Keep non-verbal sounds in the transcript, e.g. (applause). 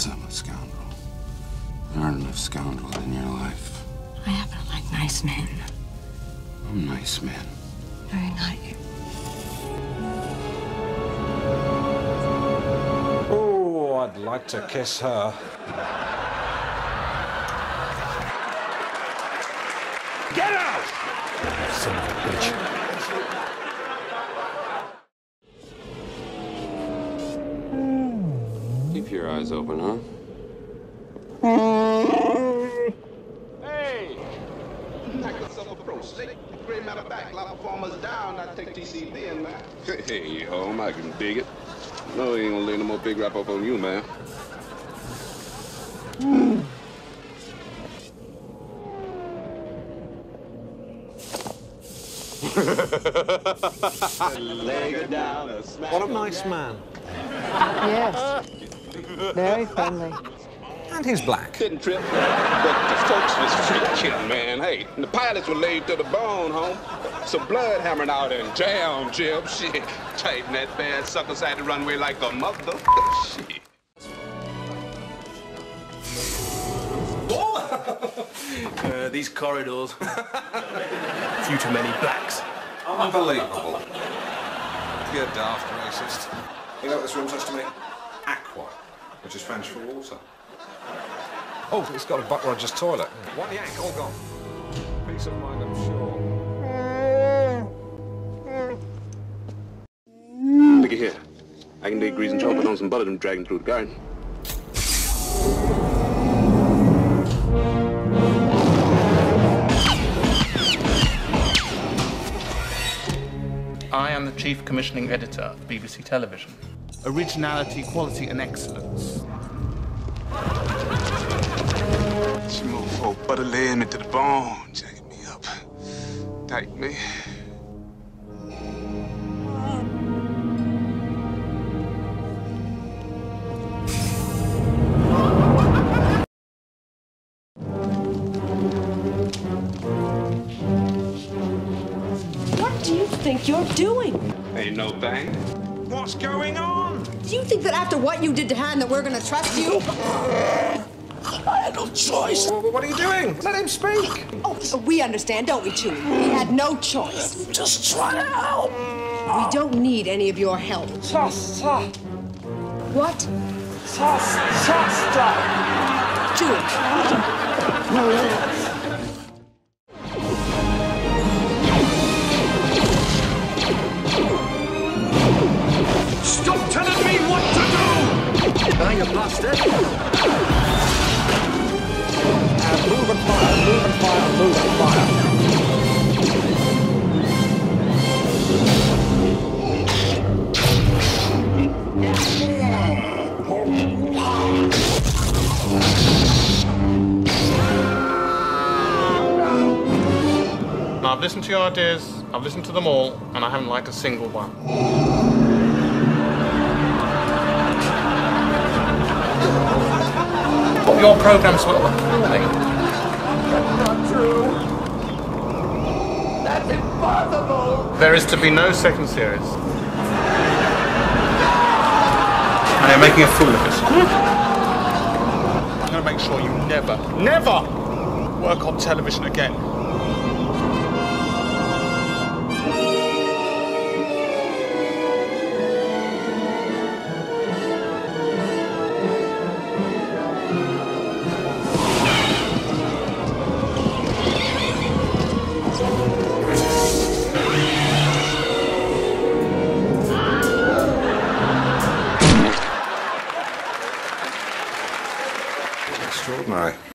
because I'm a scoundrel. There aren't enough scoundrels in your life. I happen to like nice men. I'm a nice man. Very nice. Oh, I'd like to kiss her. Get out! Son of a bitch. Eyes open, huh? Hey! Pack yourself a pro steak. Great matter of fact, a lot of farmers down. I take TCB in, man. Hey, home, I can dig it. No, he ain't gonna lay no more big rap up on you, man. (laughs) What a nice man. Yes. Very friendly. And he's black. Didn't trip, but the folks was freaking, man. Hey, the pilots were laid to the bone, home. Some blood hammering out in jam, Jim. Shit. Tighten that bad sucker side the runway like a mother. Shit. (laughs) Uh, these corridors. (laughs) Few too many blacks. Unbelievable. You're daft racist. You know what this room says to me? Aqua, which is French for water. Oh, it's got a Buck Rogers toilet. One yak, all gone. Peace of mind, I'm sure. Look at here. I can dig grease and chocolate on some butter and drag him through the garden. I am the Chief Commissioning Editor of BBC Television. Originality, quality, and excellence. She mofo butter lay me to the bone, jacking me up. Tight me. What do you think you're doing? Ain't no thing. What's going on? Do you think that after what you did to Han that we're gonna trust you? I had no choice. Wh- What are you doing? Let him speak. Oh, we understand, don't we, Chewie? He had no choice. Just try to help. We don't need any of your help. What? Chewie. And move and fire, move and fire, move and fire. Now, I've listened to your ideas, I've listened to them all, and I haven't liked a single one. Your programs were appalling. That's impossible. There is to be no second series. And you're making a fool of yourself. I'm going to make sure you never, never work on television again. Extraordinary.